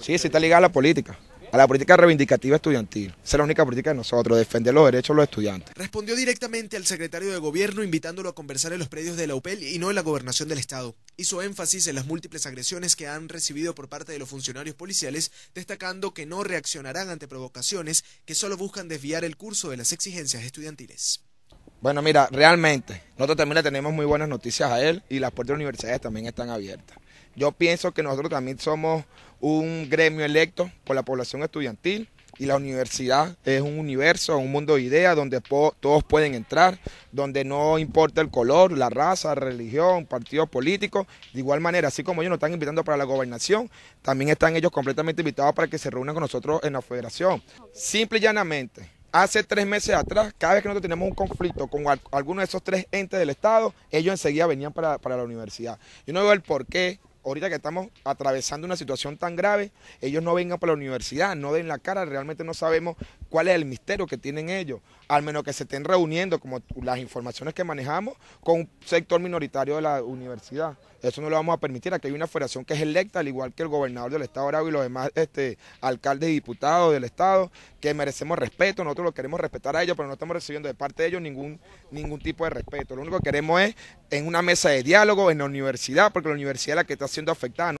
Sí, sí está ligada a la política, a la política reivindicativa estudiantil. Esa es la única política de nosotros, defender los derechos de los estudiantes. Respondió directamente al secretario de gobierno invitándolo a conversar en los predios de la UPEL y no en la gobernación del estado. Hizo énfasis en las múltiples agresiones que han recibido por parte de los funcionarios policiales, destacando que no reaccionarán ante provocaciones que solo buscan desviar el curso de las exigencias estudiantiles. Bueno, mira, realmente, nosotros también le tenemos muy buenas noticias a él y las puertas de universidades también están abiertas. Yo pienso que nosotros también somos un gremio electo por la población estudiantil y la universidad es un universo, un mundo de ideas donde todos pueden entrar, donde no importa el color, la raza, religión, partido político. De igual manera, así como ellos nos están invitando para la gobernación, también están ellos completamente invitados para que se reúnan con nosotros en la federación. Simple y llanamente, hace tres meses atrás, cada vez que nosotros tenemos un conflicto con alguno de esos tres entes del Estado, ellos enseguida venían para, para la universidad. Yo no veo el por qué ahorita que estamos atravesando una situación tan grave, ellos no vengan para la universidad, no den la cara, realmente no sabemos cuál es el misterio que tienen ellos, al menos que se estén reuniendo, como las informaciones que manejamos, con un sector minoritario de la universidad. Eso no lo vamos a permitir, aquí hay una federación que es electa, al igual que el gobernador del Estado Aragua y los demás este, alcaldes y diputados del Estado, que merecemos respeto, nosotros lo queremos respetar a ellos, pero no estamos recibiendo de parte de ellos ningún, ningún tipo de respeto. Lo único que queremos es en una mesa de diálogo en la universidad, porque la universidad es la que está siendo afectada.